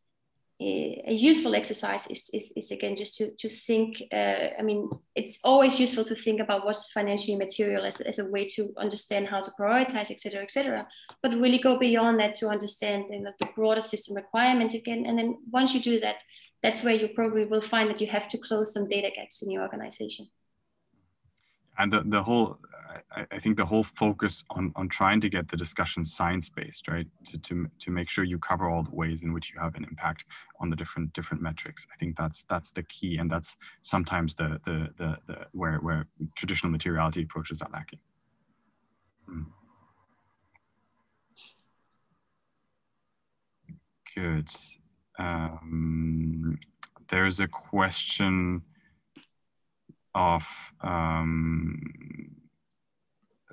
a useful exercise is, is, is again just to, to think uh, i mean it's always useful to think about what's financially material as, as a way to understand how to prioritize et cetera et cetera. But really go beyond that to understand you know, the broader system requirements again. And then once you do that that's where you probably will find that you have to close some data gaps in your organization and the, the whole I, I, think the whole focus on on trying to get the discussion science based right? To, to to make sure you cover all the ways in which you have an impact on the different different metrics. I think that's that's the key and that's sometimes the the the, the where where traditional materiality approaches are lacking. Mm. good. Um, there's a question of um,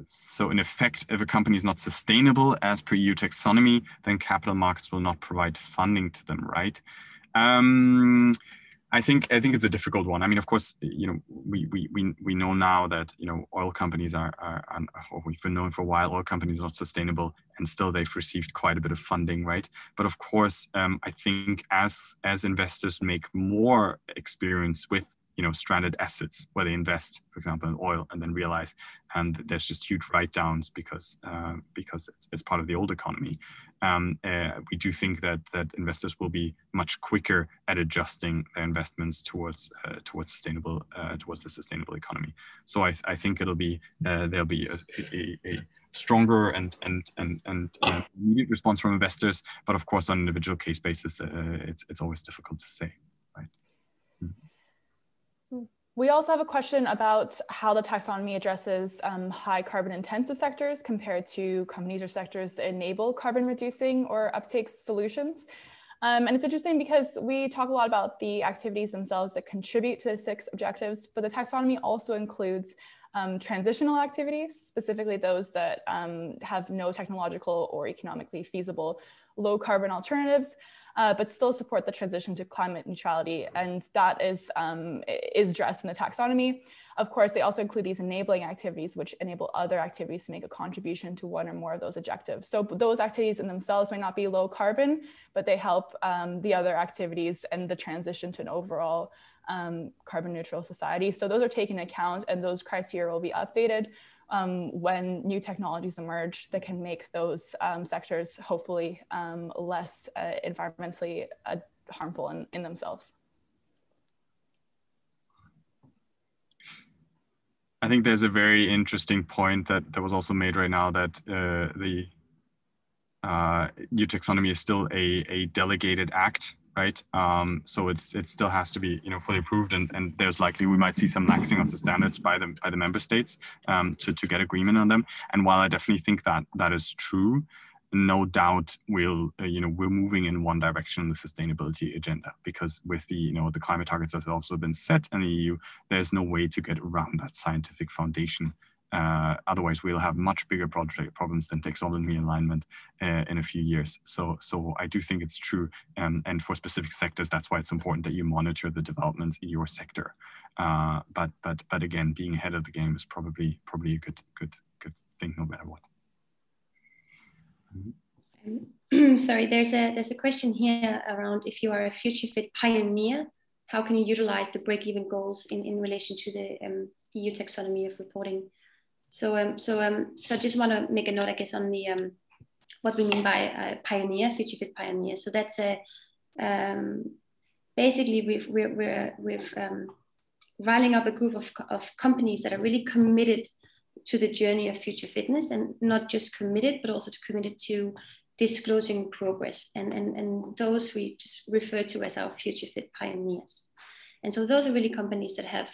so in effect, if a company is not sustainable as per EU taxonomy, then capital markets will not provide funding to them, right? Um, I think I think it's a difficult one. I mean, of course, you know, we we we, we know now that you know oil companies are, are, are we've been knowing for a while, oil companies are not sustainable, and still they've received quite a bit of funding, right? But of course, um, I think as as investors make more experience with you know stranded assets where they invest for example in oil and then realize and um, there's just huge write downs because uh, because it's, it's part of the old economy. Um, uh, we do think that that investors will be much quicker at adjusting their investments towards uh, towards sustainable uh, towards the sustainable economy. So I, I think it'll be uh, there'll be a, a, a stronger and and and and uh, immediate response from investors but of course on an individual case basis it's it's always difficult to say we also have a question about how the taxonomy addresses um, high carbon intensive sectors compared to companies or sectors that enable carbon reducing or uptake solutions. Um, and it's interesting because we talk a lot about the activities themselves that contribute to the six objectives, but the taxonomy also includes um, transitional activities, specifically those that um, have no technological or economically feasible low carbon alternatives, uh, but still support the transition to climate neutrality. And that is, um, is addressed in the taxonomy. Of course, they also include these enabling activities, which enable other activities to make a contribution to one or more of those objectives. So those activities in themselves may not be low carbon, but they help um, the other activities and the transition to an overall um, carbon neutral society. So those are taken into account and those criteria will be updated um, when new technologies emerge that can make those um, sectors hopefully um, less uh, environmentally uh, harmful in, in themselves. I think there's a very interesting point that, that was also made right now that uh, the uh, EU taxonomy is still a, a delegated act, right? Um, so it's it still has to be you know fully approved, and, and there's likely we might see some laxing of the standards by the by the member states um, to to get agreement on them. And while I definitely think that that is true, no doubt we'll uh, you know we're moving in one direction in the sustainability agenda because with the you know the climate targets that have also been set in the EU, there's no way to get around that scientific foundation uh, otherwise, we'll have much bigger project problems than taxonomy alignment uh, in a few years. So, so I do think it's true. Um, and for specific sectors, that's why it's important that you monitor the developments in your sector. Uh, but, but, but again, being ahead of the game is probably probably a good, good, good thing, no matter what. Um, sorry, there's a there's a question here around if you are a future fit pioneer, how can you utilize the break-even goals in, in relation to the um, EU taxonomy of reporting? So um, so um, so I just want to make a note, I guess, on the um, what we mean by uh, pioneer, future fit pioneer. So that's a um, basically we've we're we're we've um, riling up a group of of companies that are really committed to the journey of future fitness, and not just committed, but also to committed to disclosing progress. And and and those we just refer to as our future fit pioneers. And so those are really companies that have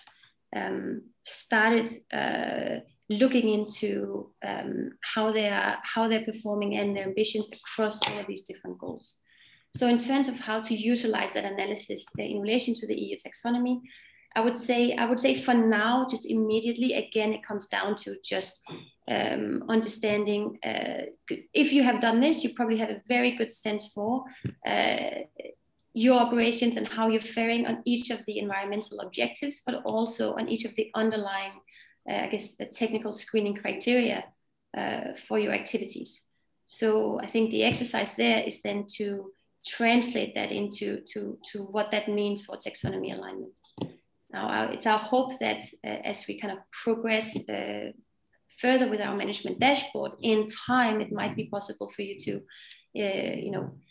um, started. Uh, looking into um, how they are how they're performing and their ambitions across all of these different goals. So in terms of how to utilize that analysis in relation to the EU taxonomy, I would say I would say for now, just immediately, again, it comes down to just um, understanding. Uh, if you have done this, you probably have a very good sense for uh, your operations and how you're faring on each of the environmental objectives, but also on each of the underlying I guess, the technical screening criteria uh, for your activities. So I think the exercise there is then to translate that into to, to what that means for taxonomy alignment. Now, it's our hope that uh, as we kind of progress uh, further with our management dashboard, in time, it might be possible for you to, uh, you know, uh,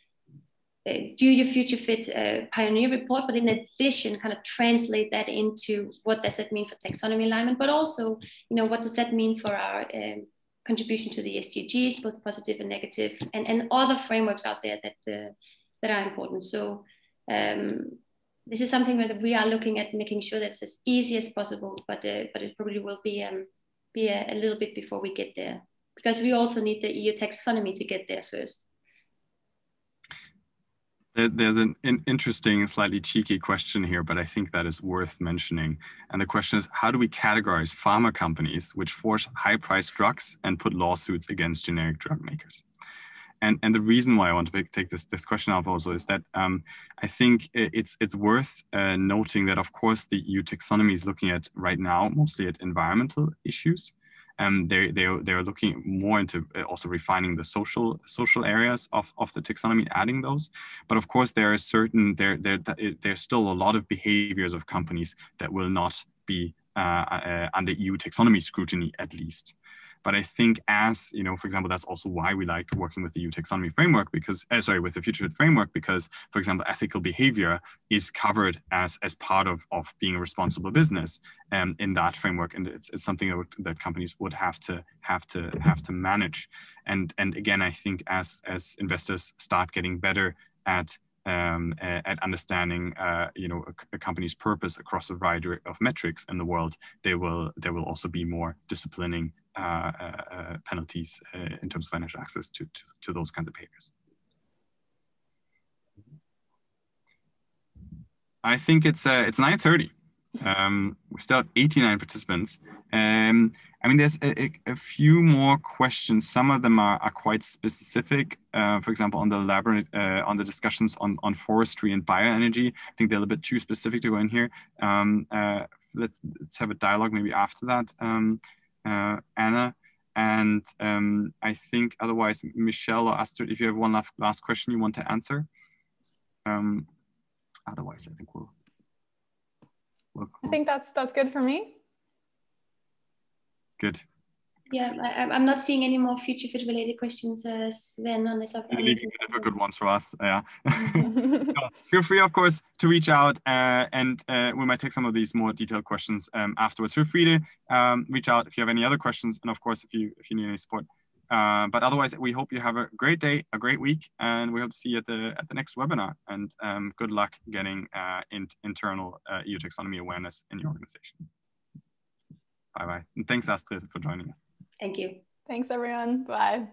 do your future fit uh, pioneer report, but in addition, kind of translate that into what does that mean for taxonomy alignment, but also, you know, what does that mean for our um, contribution to the SDGs, both positive and negative, and, and other frameworks out there that uh, that are important. So um, this is something that we are looking at making sure that's as easy as possible, but uh, but it probably will be um, be a, a little bit before we get there because we also need the EU taxonomy to get there first. There's an interesting, slightly cheeky question here, but I think that is worth mentioning. And the question is, how do we categorize pharma companies which force high-priced drugs and put lawsuits against generic drug makers? And, and the reason why I want to take this, this question up also is that um, I think it's, it's worth uh, noting that, of course, the EU taxonomy is looking at right now mostly at environmental issues um, they they they're looking more into uh, also refining the social social areas of, of the taxonomy, adding those. But of course, there are certain there there there's still a lot of behaviors of companies that will not be uh, uh, under EU taxonomy scrutiny at least. But I think as, you know, for example, that's also why we like working with the EU taxonomy framework because, uh, sorry, with the Future framework, because, for example, ethical behavior is covered as, as part of, of being a responsible business um, in that framework. And it's, it's something that, would, that companies would have to have to have to manage. And, and again, I think as, as investors start getting better at um, at understanding, uh, you know, a, a, company's purpose across a variety of metrics in the world, they will there will also be more disciplining uh, uh, uh, penalties in terms of financial access to, to, to those kinds of behaviors. I think it's uh, it's 9:30. Um, we still have 89 participants. Um, I mean, there's a, a, few more questions. Some of them are, are quite specific. Uh, for example, on the elaborate uh, on the discussions on, on forestry and bioenergy. I think they're a little bit too specific to go in here. Um, uh, let's let's have a dialogue maybe after that. Um, uh, Anna. And um, I think otherwise, Michelle or Astrid, if you have one last, last question you want to answer. Um, otherwise, I think we'll, we'll I think that's that's good for me. Good. Yeah, I, am not seeing any more future fit related questions, uh, Sven, unless I've really difficult ones for us. Yeah. feel free, of course, to reach out, uh, and uh, we might take some of these more detailed questions um, afterwards. Feel free to um, reach out if you have any other questions, and of course, if you if you need any support. Uh, but otherwise, we hope you have a great day, a great week, and we hope to see you at the at the next webinar. And um, good luck getting uh, in internal uh, EU taxonomy awareness in your organization. Bye bye. And thanks, Astrid, for joining us. Thank you. Thanks, everyone. Bye.